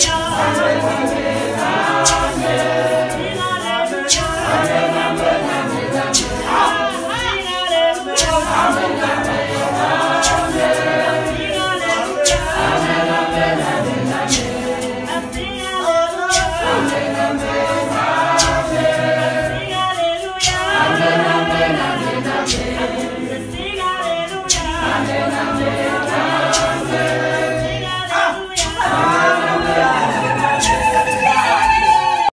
child.